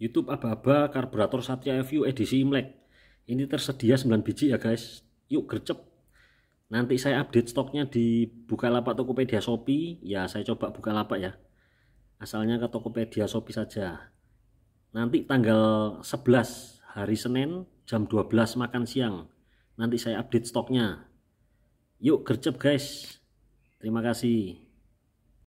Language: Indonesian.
YouTube Ababa karburator Satria FU edisi Imlek. Ini tersedia 9 biji ya guys. Yuk gercep. Nanti saya update stoknya di Bukalapak Tokopedia Shopee. Ya saya coba Bukalapak ya. Asalnya ke Tokopedia Shopee saja. Nanti tanggal 11 hari Senin jam 12 makan siang. Nanti saya update stoknya. Yuk gercep guys. Terima kasih.